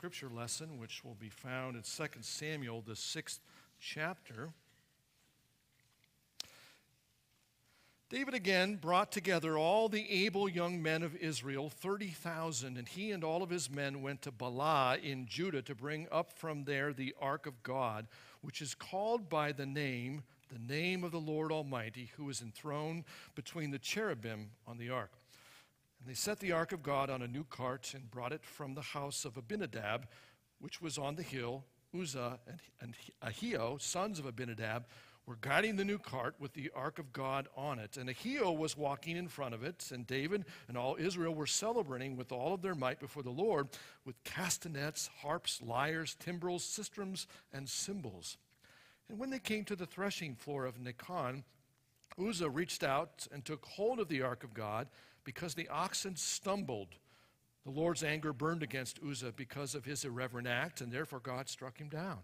scripture lesson, which will be found in 2 Samuel, the sixth chapter. David again brought together all the able young men of Israel, 30,000, and he and all of his men went to Baalah in Judah to bring up from there the ark of God, which is called by the name, the name of the Lord Almighty, who is enthroned between the cherubim on the ark. And they set the ark of God on a new cart and brought it from the house of Abinadab, which was on the hill. Uzzah and, and Ahio, sons of Abinadab, were guiding the new cart with the ark of God on it. And Ahio was walking in front of it, and David and all Israel were celebrating with all of their might before the Lord with castanets, harps, lyres, timbrels, sistrums, and cymbals. And when they came to the threshing floor of Nacon, Uzzah reached out and took hold of the ark of God because the oxen stumbled. The Lord's anger burned against Uzzah because of his irreverent act, and therefore God struck him down.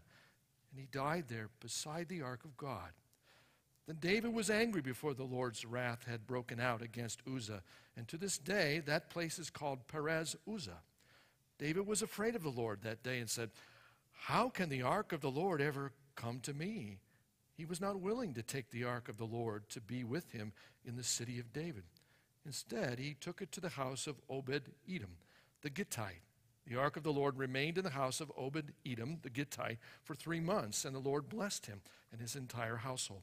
And he died there beside the ark of God. Then David was angry before the Lord's wrath had broken out against Uzzah. And to this day, that place is called Perez Uzzah. David was afraid of the Lord that day and said, How can the ark of the Lord ever come to me? He was not willing to take the ark of the Lord to be with him in the city of David. Instead, he took it to the house of Obed Edom, the Gittite. The ark of the Lord remained in the house of Obed Edom, the Gittite, for three months, and the Lord blessed him and his entire household.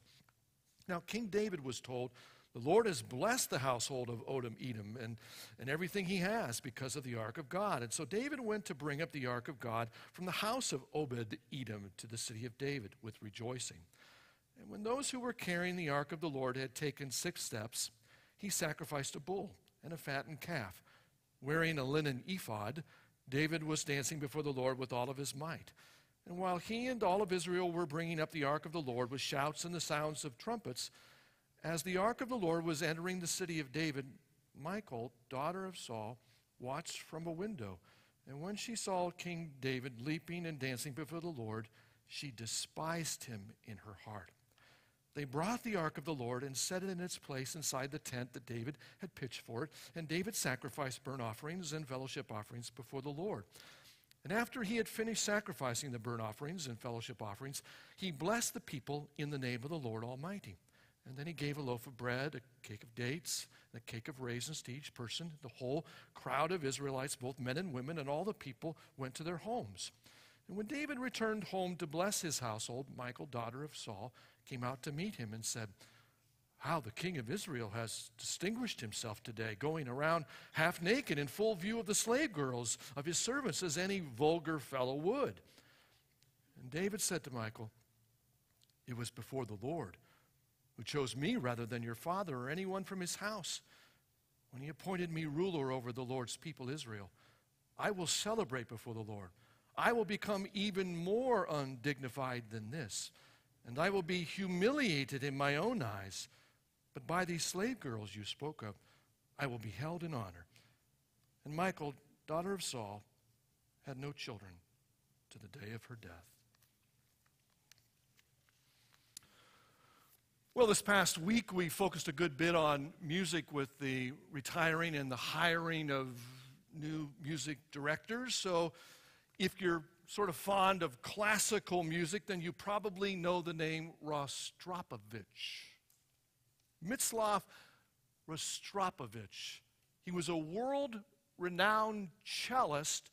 Now, King David was told, The Lord has blessed the household of Odom Edom and, and everything he has because of the ark of God. And so David went to bring up the ark of God from the house of Obed Edom to the city of David with rejoicing. And when those who were carrying the ark of the Lord had taken six steps, he sacrificed a bull and a fattened calf. Wearing a linen ephod, David was dancing before the Lord with all of his might. And while he and all of Israel were bringing up the ark of the Lord with shouts and the sounds of trumpets, as the ark of the Lord was entering the city of David, Michal, daughter of Saul, watched from a window. And when she saw King David leaping and dancing before the Lord, she despised him in her heart. They brought the ark of the Lord and set it in its place inside the tent that David had pitched for it. And David sacrificed burnt offerings and fellowship offerings before the Lord. And after he had finished sacrificing the burnt offerings and fellowship offerings, he blessed the people in the name of the Lord Almighty. And then he gave a loaf of bread, a cake of dates, and a cake of raisins to each person. The whole crowd of Israelites, both men and women, and all the people went to their homes. And when David returned home to bless his household, Michal, daughter of Saul, came out to meet him and said, How the king of Israel has distinguished himself today, going around half naked in full view of the slave girls of his servants as any vulgar fellow would. And David said to Michal, It was before the Lord who chose me rather than your father or anyone from his house when he appointed me ruler over the Lord's people Israel. I will celebrate before the Lord. I will become even more undignified than this and I will be humiliated in my own eyes. But by these slave girls you spoke of, I will be held in honor. And Michal, daughter of Saul, had no children to the day of her death. Well, this past week we focused a good bit on music with the retiring and the hiring of new music directors. So if you're sort of fond of classical music, then you probably know the name Rostropovich. Mstislav Rostropovich. He was a world renowned cellist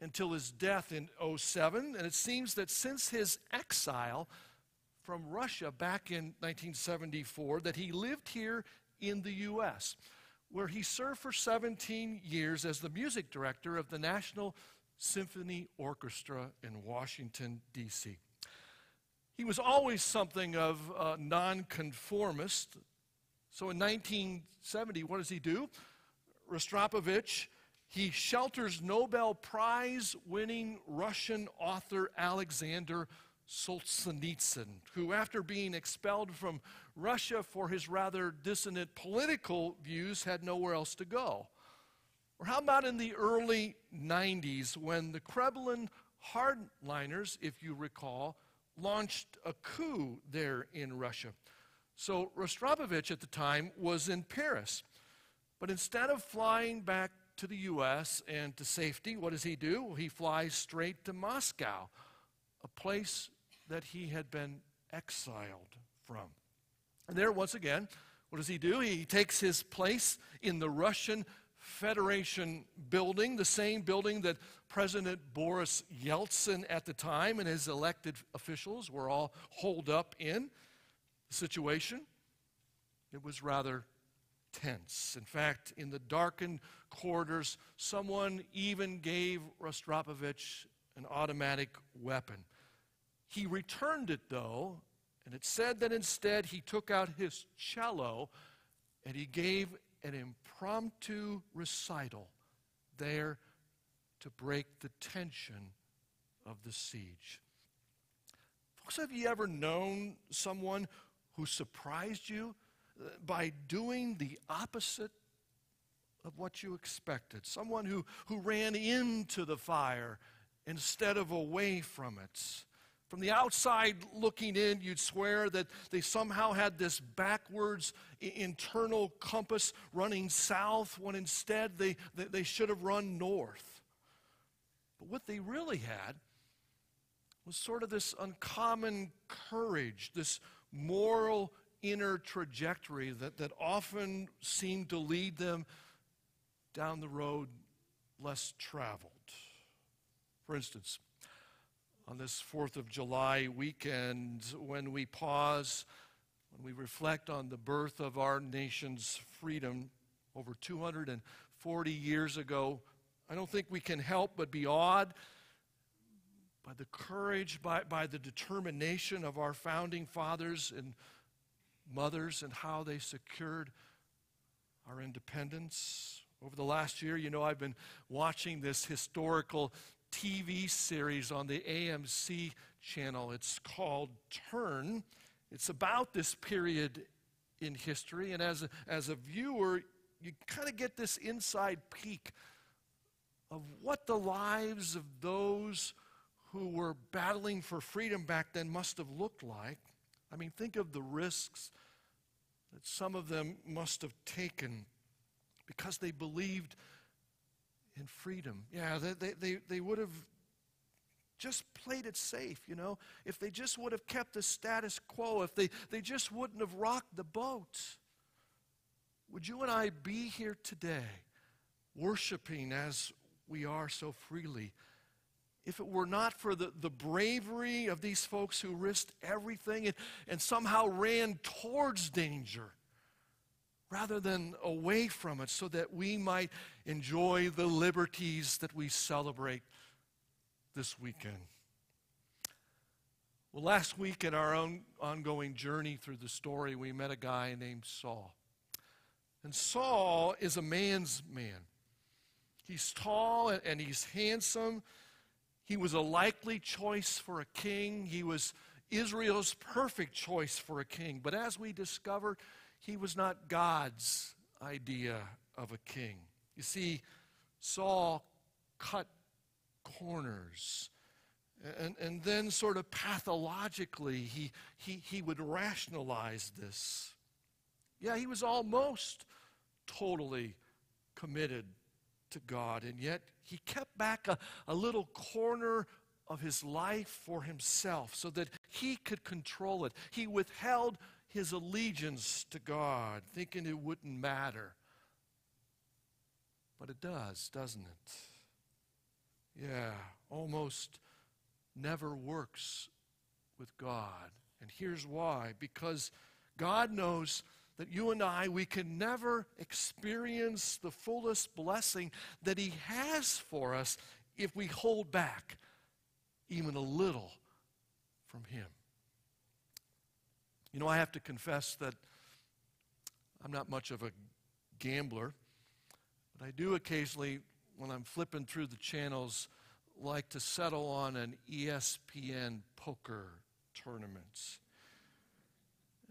until his death in 07, and it seems that since his exile from Russia back in 1974 that he lived here in the US where he served for 17 years as the music director of the National Symphony Orchestra in Washington, D.C. He was always something of a nonconformist. So in 1970, what does he do? Rostropovich, he shelters Nobel Prize winning Russian author Alexander Solzhenitsyn, who, after being expelled from Russia for his rather dissonant political views, had nowhere else to go. Or how about in the early 90s when the Kremlin hardliners, if you recall, launched a coup there in Russia? So Rostropovich at the time was in Paris. But instead of flying back to the U.S. and to safety, what does he do? He flies straight to Moscow, a place that he had been exiled from. And there, once again, what does he do? He takes his place in the Russian Federation building, the same building that President Boris Yeltsin at the time and his elected officials were all holed up in. The situation, it was rather tense. In fact, in the darkened corridors, someone even gave Rostropovich an automatic weapon. He returned it, though, and it said that instead he took out his cello and he gave an impromptu recital there to break the tension of the siege. Folks, have you ever known someone who surprised you uh, by doing the opposite of what you expected? Someone who, who ran into the fire instead of away from it. From the outside looking in, you'd swear that they somehow had this backwards internal compass running south when instead they, they should have run north. But what they really had was sort of this uncommon courage, this moral inner trajectory that, that often seemed to lead them down the road less traveled. For instance, on this 4th of July weekend when we pause, when we reflect on the birth of our nation's freedom over 240 years ago, I don't think we can help but be awed by the courage, by, by the determination of our founding fathers and mothers and how they secured our independence. Over the last year, you know, I've been watching this historical TV series on the AMC channel. It's called Turn. It's about this period in history, and as a, as a viewer, you kind of get this inside peek of what the lives of those who were battling for freedom back then must have looked like. I mean, think of the risks that some of them must have taken because they believed in freedom. Yeah, they, they, they, they would have just played it safe, you know, if they just would have kept the status quo, if they, they just wouldn't have rocked the boat. Would you and I be here today worshiping as we are so freely? If it were not for the, the bravery of these folks who risked everything and, and somehow ran towards danger, rather than away from it so that we might enjoy the liberties that we celebrate this weekend. Well, last week in our own ongoing journey through the story, we met a guy named Saul. And Saul is a man's man. He's tall and he's handsome. He was a likely choice for a king. He was Israel's perfect choice for a king. But as we discovered, he was not God's idea of a king. You see, Saul cut corners. And, and then, sort of pathologically, he, he, he would rationalize this. Yeah, he was almost totally committed to God, and yet he kept back a, a little corner of his life for himself so that he could control it. He withheld his allegiance to God, thinking it wouldn't matter. But it does, doesn't it? Yeah, almost never works with God. And here's why because God knows that you and I, we can never experience the fullest blessing that He has for us if we hold back even a little from Him. You know, I have to confess that I'm not much of a gambler, but I do occasionally, when I'm flipping through the channels, like to settle on an ESPN poker tournament.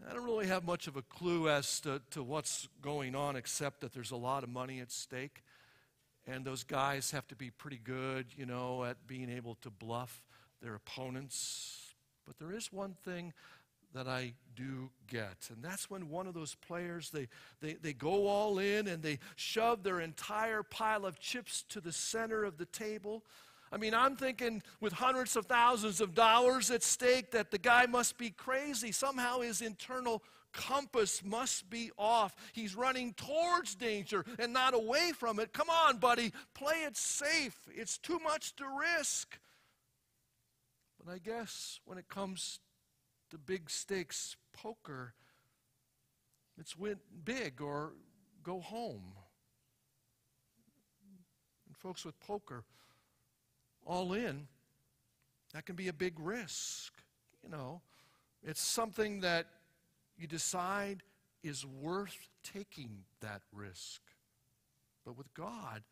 I don't really have much of a clue as to, to what's going on, except that there's a lot of money at stake. And those guys have to be pretty good, you know, at being able to bluff their opponents. But there is one thing that I do get. And that's when one of those players, they, they, they go all in and they shove their entire pile of chips to the center of the table. I mean, I'm thinking with hundreds of thousands of dollars at stake that the guy must be crazy. Somehow his internal compass must be off. He's running towards danger and not away from it. Come on, buddy, play it safe. It's too much to risk. But I guess when it comes to big stakes poker, it's win big or go home. And folks, with poker, all in, that can be a big risk. You know, it's something that you decide is worth taking that risk. But with God,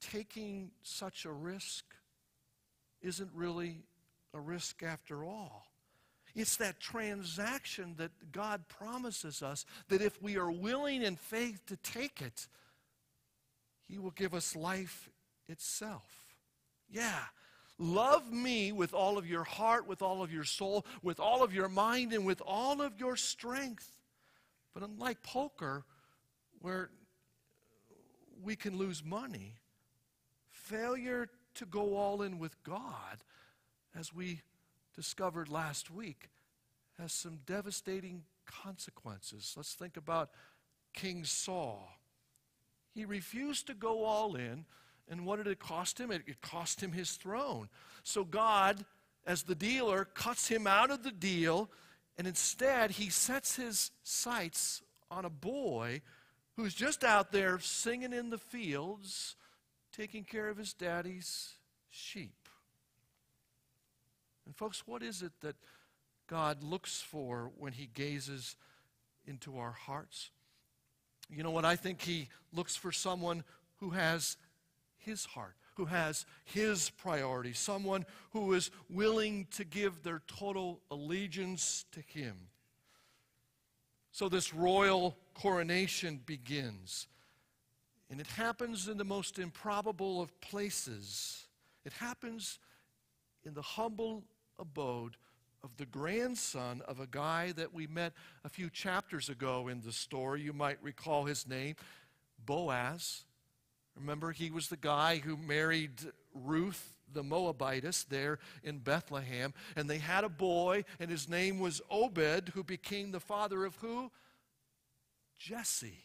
taking such a risk isn't really a risk after all. It's that transaction that God promises us that if we are willing in faith to take it, He will give us life itself. Yeah. Love me with all of your heart, with all of your soul, with all of your mind, and with all of your strength. But unlike poker, where we can lose money, failure to go all in with God, as we discovered last week, has some devastating consequences. Let's think about King Saul. He refused to go all in and what did it cost him? It, cost him his throne. So God, as the dealer, cuts him out of the deal, and instead he sets his sights on a boy who's just out there singing in the fields, taking care of his daddy's sheep. And, folks, what is it that God looks for when he gazes into our hearts? You know what? I think he looks for someone who has his heart, who has his priorities, someone who is willing to give their total allegiance to him. So this royal coronation begins. And it happens in the most improbable of places. It happens in the humble abode of the grandson of a guy that we met a few chapters ago in the story. You might recall his name, Boaz. Remember, he was the guy who married Ruth the Moabitess there in Bethlehem. And they had a boy, and his name was Obed, who became the father of who? Jesse.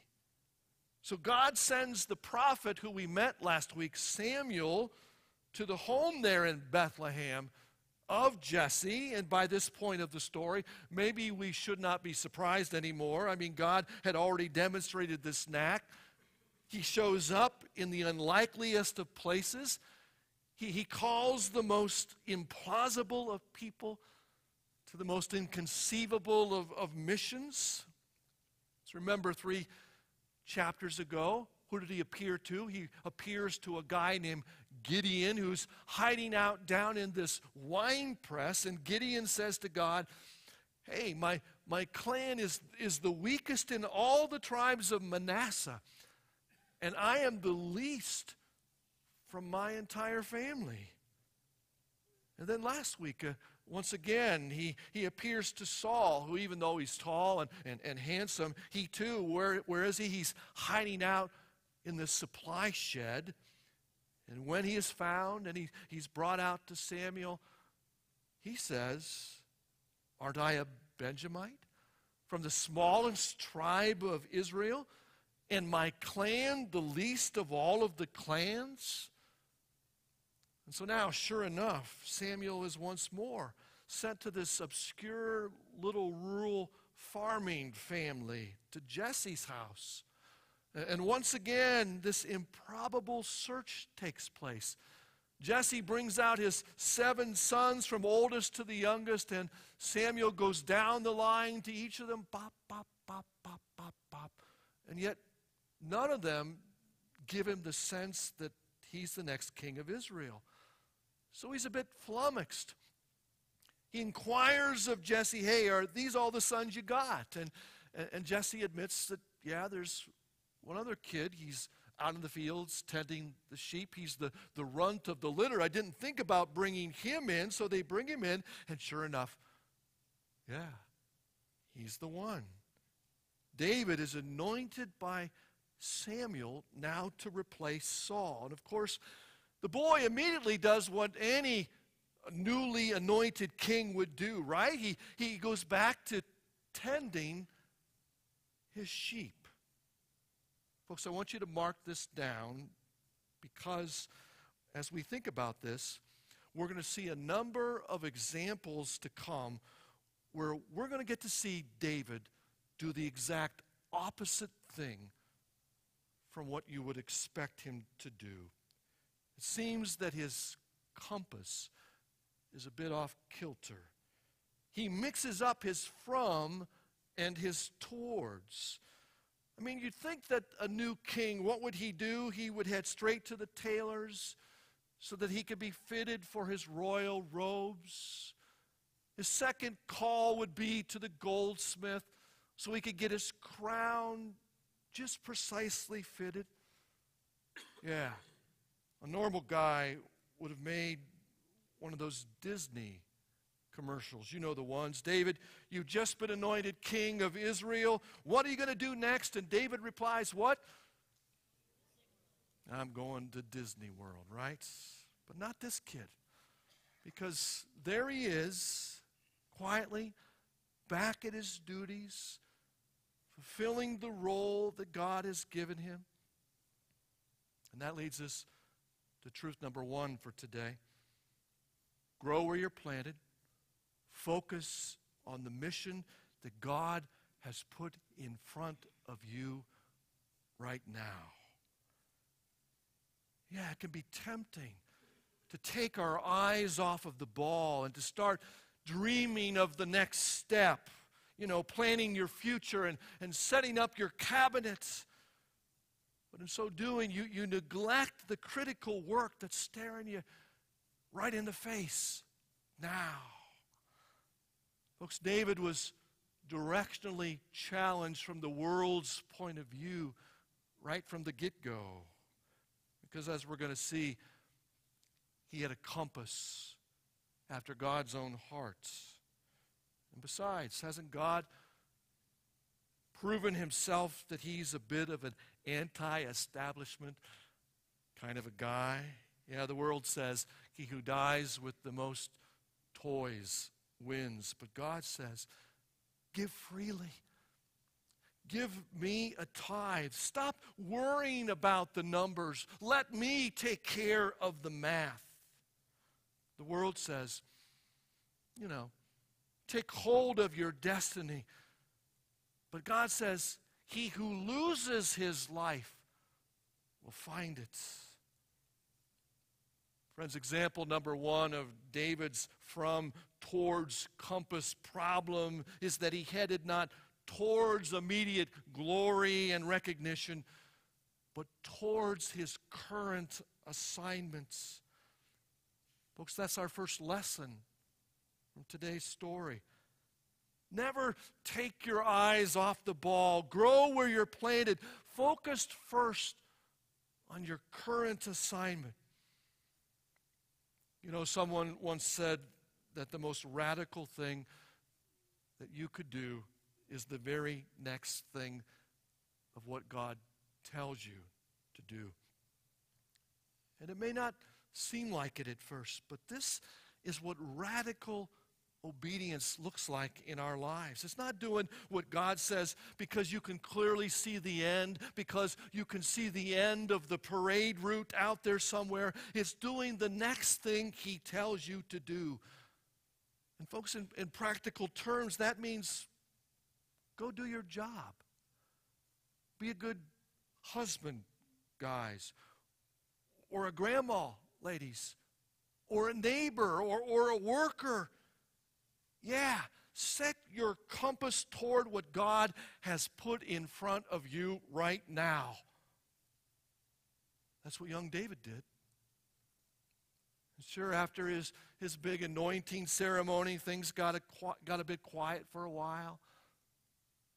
So God sends the prophet who we met last week, Samuel, to the home there in Bethlehem of Jesse. And by this point of the story, maybe we should not be surprised anymore. I mean, God had already demonstrated this knack he shows up in the unlikeliest of places. He, he calls the most implausible of people to the most inconceivable of, of missions. So remember three chapters ago, who did he appear to? He appears to a guy named Gideon who's hiding out down in this wine press. And Gideon says to God, Hey, my, my clan is, is the weakest in all the tribes of Manasseh and I am the least from my entire family. And then last week, uh, once again, he, he appears to Saul, who, even though he's tall and, and, and handsome, he too, where, where is he? He's hiding out in the supply shed. And when he is found and he, he's brought out to Samuel, he says, Aren't I a Benjamite? From the smallest tribe of Israel? and my clan the least of all of the clans? And so now, sure enough, Samuel is once more sent to this obscure little rural farming family, to Jesse's house. And once again, this improbable search takes place. Jesse brings out his seven sons from oldest to the youngest, and Samuel goes down the line to each of them, bop, bop, bop, bop, bop, bop. And yet, None of them give him the sense that he's the next king of Israel. So he's a bit flummoxed. He inquires of Jesse, Hey, are these all the sons you got? And, and Jesse admits that, yeah, there's one other kid. He's out in the fields tending the sheep. He's the, the runt of the litter. I didn't think about bringing him in, so they bring him in, and sure enough, Yeah, he's the one. David is anointed by Samuel now to replace Saul. And of course, the boy immediately does what any newly anointed king would do, right? He, he goes back to tending his sheep. Folks, I want you to mark this down because as we think about this, we're going to see a number of examples to come where we're going to get to see David do the exact opposite thing from what you would expect him to do. It seems that his compass is a bit off kilter. He mixes up his from and his towards. I mean, you'd think that a new king, what would he do? He would head straight to the tailors so that he could be fitted for his royal robes. His second call would be to the goldsmith so he could get his crown just precisely fitted. Yeah, a normal guy would have made one of those Disney commercials. You know the ones. David, you've just been anointed king of Israel. What are you going to do next? And David replies, What? I'm going to Disney World, right? But not this kid. Because there he is, quietly, back at his duties, fulfilling the role that God has given him. And that leads us to truth number one for today grow where you're planted, focus on the mission that God has put in front of you right now. Yeah, it can be tempting to take our eyes off of the ball and to start dreaming of the next step, you know, planning your future and, and setting up your cabinets. But in so doing, you, you neglect the critical work that's staring you right in the face now. Folks, David was directionally challenged from the world's point of view right from the get go. Because as we're going to see, he had a compass after God's own heart. And besides, hasn't God proven himself that he's a bit of an anti establishment kind of a guy? Yeah, the world says he who dies with the most toys wins. But God says, give freely. Give me a tithe. Stop worrying about the numbers. Let me take care of the math. The world says, you know, take hold of your destiny. But God says, he who loses his life will find it. Friends, example number one of David's from towards compass problem is that he headed not towards immediate glory and recognition, but towards his current assignments. Folks, that's our first lesson from today's story. Never take your eyes off the ball. Grow where you're planted. Focused first on your current assignment. You know, someone once said that the most radical thing that you could do is the very next thing of what God tells you to do. And it may not seem like it at first, but this is what radical obedience looks like in our lives. It's not doing what God says because you can clearly see the end, because you can see the end of the parade route out there somewhere. It's doing the next thing He tells you to do. And, folks, in, in practical terms, that means go do your job. Be a good husband, guys, or a grandma, ladies, or a neighbor, or, or a worker yeah, set your compass toward what God has put in front of you right now. That's what young David did. Sure, after his, his big anointing ceremony, things got a, got a bit quiet for a while.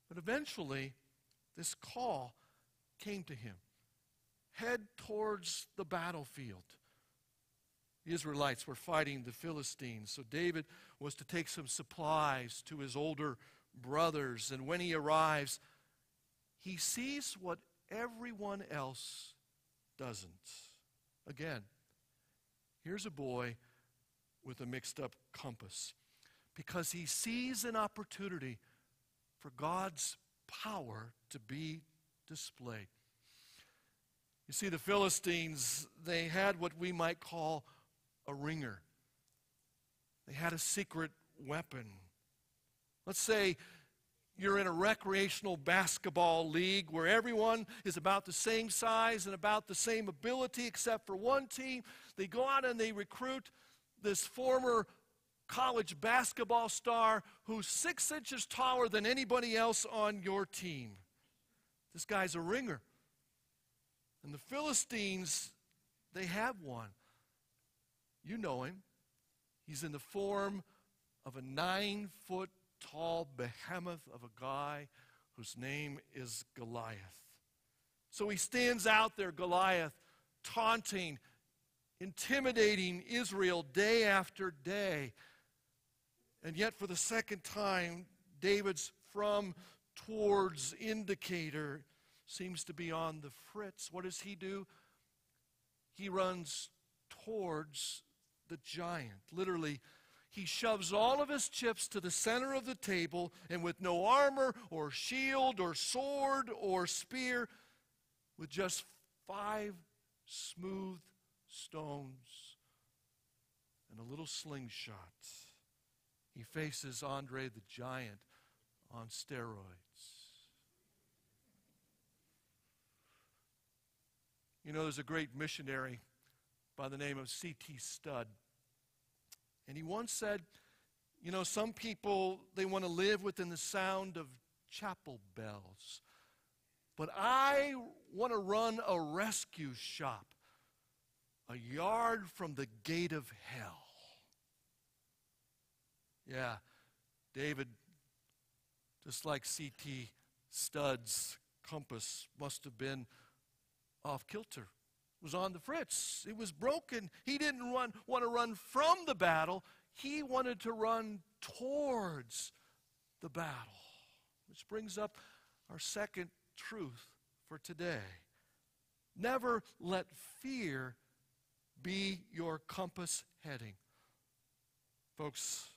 But eventually, this call came to him head towards the battlefield. The Israelites were fighting the Philistines, so David was to take some supplies to his older brothers. And when he arrives, he sees what everyone else doesn't. Again, here's a boy with a mixed up compass because he sees an opportunity for God's power to be displayed. You see, the Philistines, they had what we might call a ringer. They had a secret weapon. Let's say you're in a recreational basketball league where everyone is about the same size and about the same ability except for one team. They go out and they recruit this former college basketball star who's six inches taller than anybody else on your team. This guy's a ringer. And the Philistines, they have one. You know him. He's in the form of a nine foot tall behemoth of a guy whose name is Goliath. So he stands out there, Goliath, taunting, intimidating Israel day after day. And yet, for the second time, David's from towards indicator seems to be on the fritz. What does he do? He runs towards the giant. Literally, he shoves all of his chips to the center of the table, and with no armor or shield or sword or spear, with just five smooth stones and a little slingshot, he faces Andre the giant on steroids. You know, there's a great missionary by the name of C.T. Studd. And he once said, You know, some people, they want to live within the sound of chapel bells. But I want to run a rescue shop a yard from the gate of hell. Yeah, David, just like C.T. Studd's compass must have been off kilter. Was on the fritz. It was broken. He didn't run, want to run from the battle. He wanted to run towards the battle. Which brings up our second truth for today. Never let fear be your compass heading. Folks,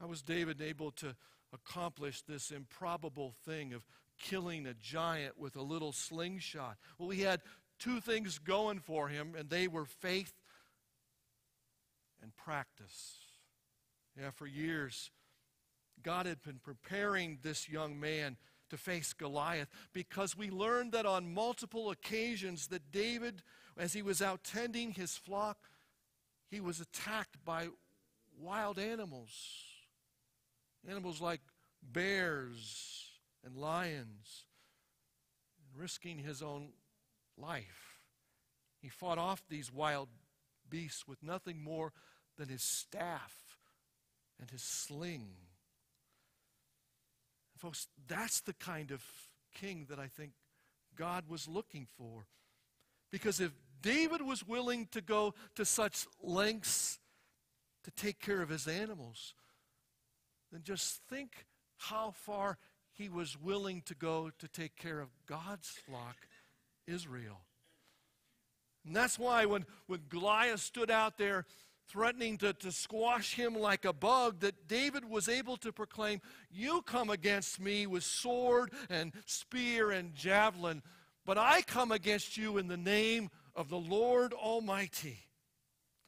how was David able to accomplish this improbable thing of killing a giant with a little slingshot. Well, he had two things going for him, and they were faith and practice. Yeah, for years, God had been preparing this young man to face Goliath because we learned that on multiple occasions that David, as he was out tending his flock, he was attacked by wild animals. Animals like bears, and lions, and risking his own life. He fought off these wild beasts with nothing more than his staff and his sling. Folks, that's the kind of king that I think God was looking for. Because if David was willing to go to such lengths to take care of his animals, then just think how far he was willing to go to take care of God's flock, Israel. And that's why when, when Goliath stood out there threatening to, to squash him like a bug, that David was able to proclaim, You come against me with sword and spear and javelin, but I come against you in the name of the Lord Almighty.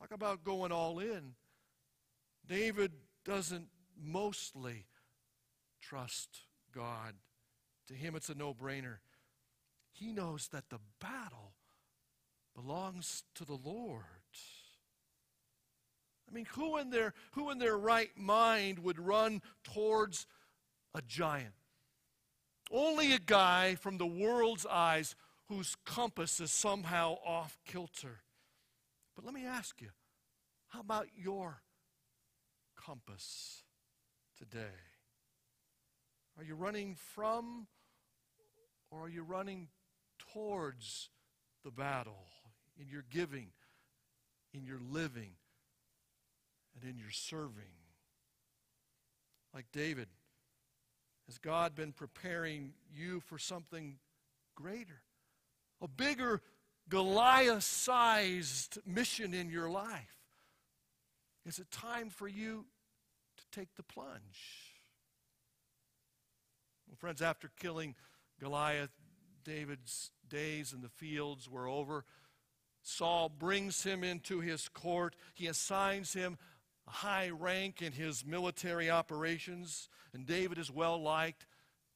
Talk about going all in. David doesn't mostly trust God. To him, it's a no brainer. He knows that the battle belongs to the Lord. I mean, who in their, who in their right mind would run towards a giant? Only a guy from the world's eyes whose compass is somehow off kilter. But let me ask you how about your compass today? Are you running from or are you running towards the battle in your giving, in your living and in your serving. Like David, has God been preparing you for something greater? A bigger Goliath sized mission in your life? Is it time for you to take the plunge? Well, friends, after killing Goliath, David's days in the fields were over. Saul brings him into his court. He assigns him a high rank in his military operations, and David is well liked.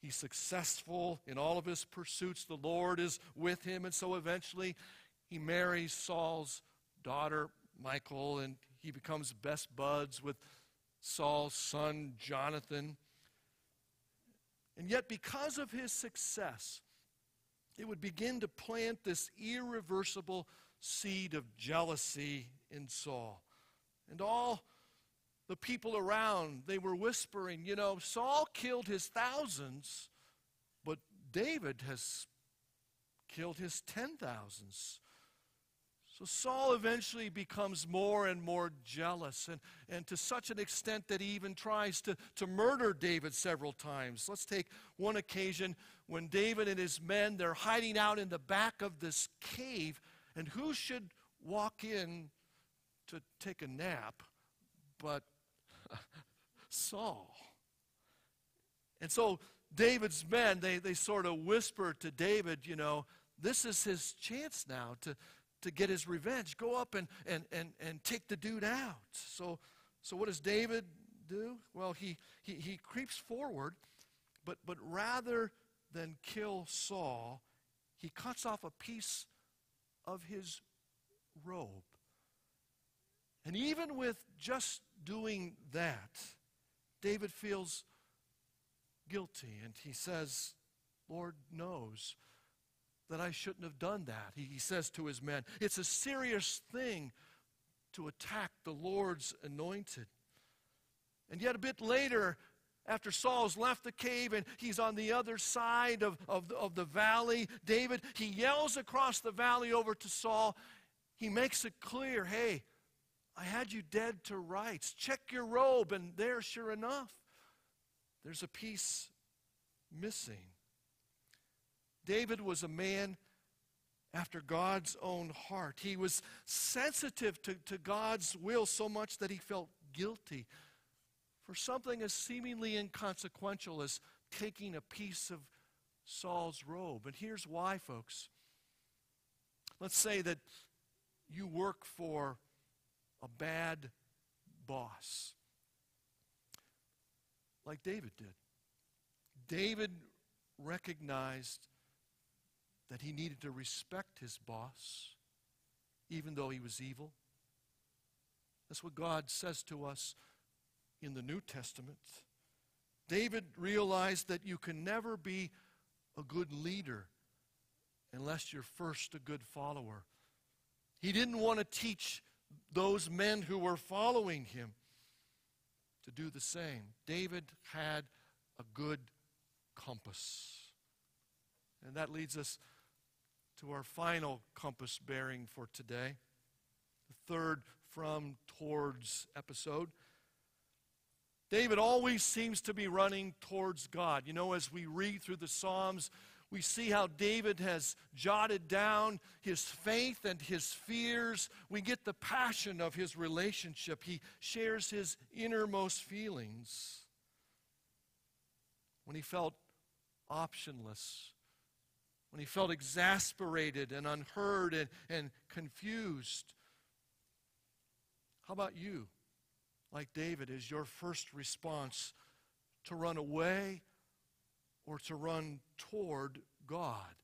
He's successful in all of his pursuits. The Lord is with him, and so eventually he marries Saul's daughter, Michal, and he becomes best buds with Saul's son, Jonathan. And yet, because of his success, it would begin to plant this irreversible seed of jealousy in Saul. And all the people around, they were whispering, you know, Saul killed his thousands, but David has killed his ten thousands. So Saul eventually becomes more and more jealous, and, and to such an extent that he even tries to, to murder David several times. Let's take one occasion when David and his men, they're hiding out in the back of this cave, and who should walk in to take a nap but Saul? And so David's men, they, they sort of whisper to David, you know, this is his chance now to, to get his revenge. Go up and, and, and, and take the dude out. So, so what does David do? Well, he, he, he creeps forward, but, but rather than kill Saul, he cuts off a piece of his robe. And even with just doing that, David feels guilty and he says, Lord knows that I shouldn't have done that. He, says to his men, It's a serious thing to attack the Lord's anointed. And yet, a bit later, after Saul's left the cave and he's on the other side of, of, of the valley, David, he yells across the valley over to Saul. He makes it clear hey, I had you dead to rights. Check your robe, and there, sure enough, there's a piece missing. David was a man after God's own heart. He was sensitive to, to God's will so much that he felt guilty for something as seemingly inconsequential as taking a piece of Saul's robe. And here's why, folks. Let's say that you work for a bad boss, like David did. David recognized that he needed to respect his boss, even though he was evil. That's what God says to us in the New Testament. David realized that you can never be a good leader unless you're first a good follower. He didn't want to teach those men who were following him to do the same. David had a good compass. And that leads us to our final compass bearing for today, the third from towards episode. David always seems to be running towards God. You know, as we read through the Psalms, we see how David has jotted down his faith and his fears. We get the passion of his relationship. He shares his innermost feelings. When he felt optionless, when he felt exasperated and unheard and, and confused. How about you? Like David, is your first response to run away or to run toward God?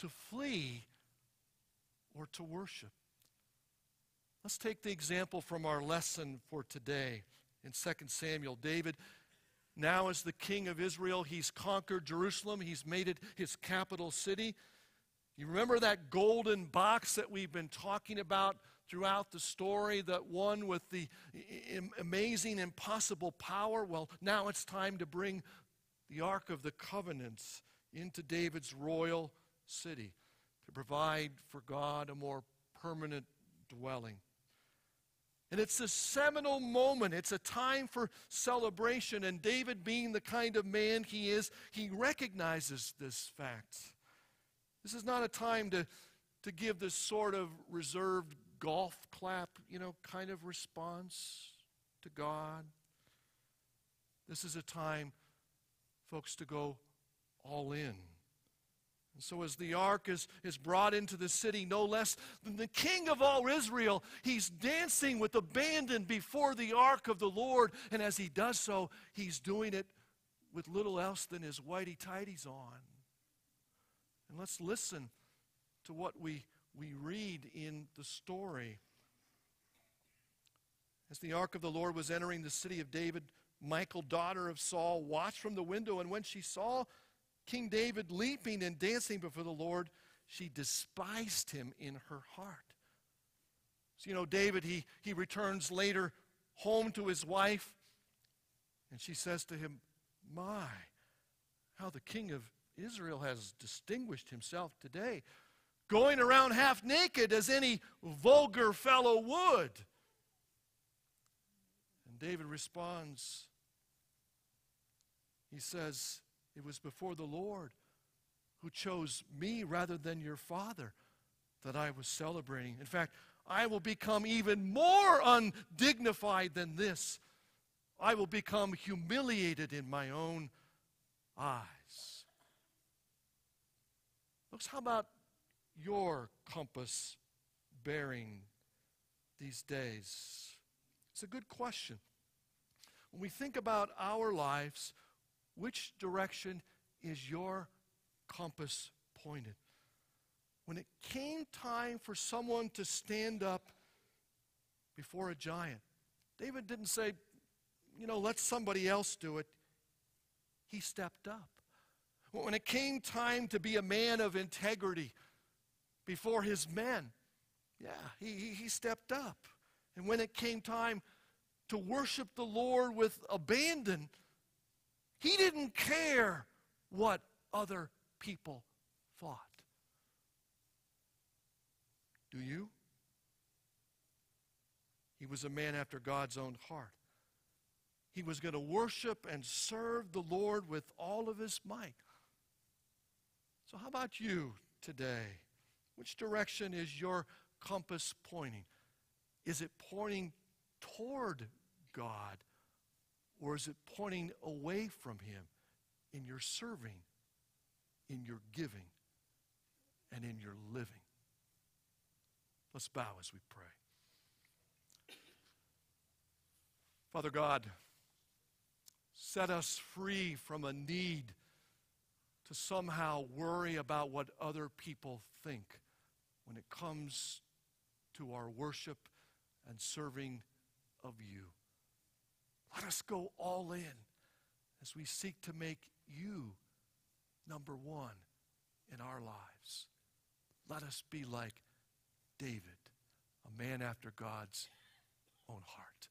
To flee or to worship? Let's take the example from our lesson for today in 2 Samuel. David now, as the king of Israel, he's conquered Jerusalem, he's made it his capital city. You remember that golden box that we've been talking about throughout the story, that one with the amazing, impossible power? Well, now it's time to bring the Ark of the Covenants into David's royal city to provide for God a more permanent dwelling. And it's a seminal moment. It's a time for celebration. And David, being the kind of man he is, he recognizes this fact. This is not a time to, to give this sort of reserved golf clap, you know, kind of response to God. This is a time, folks, to go all in. And so, as the ark is, is brought into the city, no less than the king of all Israel, he's dancing with abandon before the ark of the Lord. And as he does so, he's doing it with little else than his whitey tidies on. And let's listen to what we, we read in the story. As the ark of the Lord was entering the city of David, Michal, daughter of Saul, watched from the window, and when she saw King David leaping and dancing before the Lord, she despised him in her heart. So, you know, David, he, he returns later home to his wife, and she says to him, My, how the king of Israel has distinguished himself today, going around half naked as any vulgar fellow would. And David responds, He says, it was before the Lord who chose me rather than your father that I was celebrating. In fact, I will become even more undignified than this. I will become humiliated in my own eyes. Folks, how about your compass bearing these days? It's a good question. When we think about our lives, which direction is your compass pointed? When it came time for someone to stand up before a giant, David didn't say, you know, let somebody else do it. He stepped up. When it came time to be a man of integrity before his men, yeah, he, he stepped up. And when it came time to worship the Lord with abandon, he didn't care what other people thought. Do you? He was a man after God's own heart. He was going to worship and serve the Lord with all of his might. So, how about you today? Which direction is your compass pointing? Is it pointing toward God or is it pointing away from Him in your serving, in your giving, and in your living? Let's bow as we pray. Father God, set us free from a need to somehow worry about what other people think when it comes to our worship and serving of you. Let us go all in as we seek to make you number one in our lives. Let us be like David, a man after God's own heart.